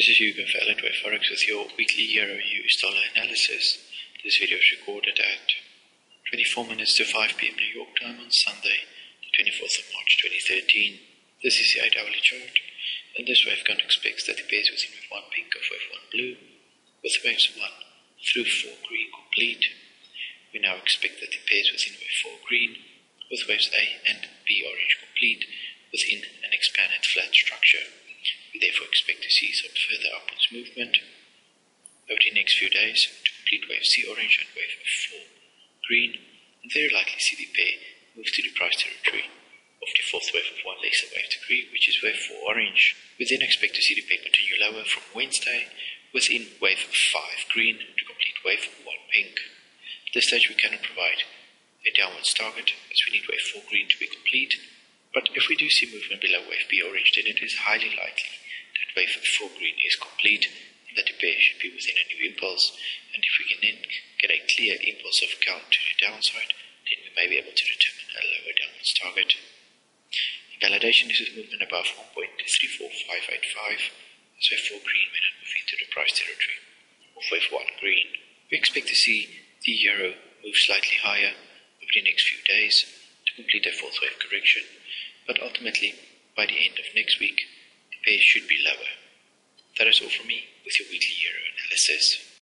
This is Hugo for Elliott Wave Forex with your weekly Euro US dollar analysis. This video is recorded at 24 minutes to 5 p.m. New York time on Sunday, the 24th of March 2013. This is the 8 hourly chart, and this wave count expects that it pairs within wave 1 pink of wave 1 blue, with waves 1 through 4 green complete. We now expect that it pairs within wave 4 green, with waves A and B orange complete within an expanded flat structure. We therefore expect to see some further upwards movement over the next few days to complete wave C orange and wave 4 green, and very likely see the pair move to the price territory of the fourth wave of one lesser wave degree, which is wave 4 orange. We then expect to see the pair continue lower from Wednesday within wave 5 green to complete wave 1 pink. At this stage we cannot provide a downwards target as we need wave 4 green to be complete, but if we do see movement below wave B orange, then it is highly likely wave 4 green is complete and that the pair should be within a new impulse. And if we can then get a clear impulse of count to the downside, then we may be able to determine a lower downwards target. Invalidation this is movement above 1.34585 as wave 4 green may not move into the price territory of wave 1 green. We expect to see the euro move slightly higher over the next few days to complete a fourth wave correction, but ultimately, by the end of next week, pair should be lower. That is all from me with your weekly euro analysis.